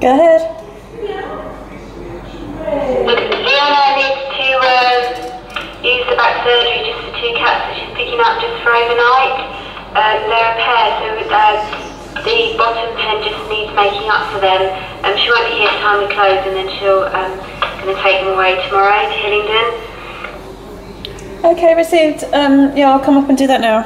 Go ahead. With Fiona needs to uh, use the back surgery just for two cats that she's picking up just for overnight. Um, they're a pair, so uh, the bottom pen just needs making up for them. Um, she won't be here time we close, and then she'll um, going to take them away tomorrow to Hillingdon. Okay, received. Um, yeah, I'll come up and do that now.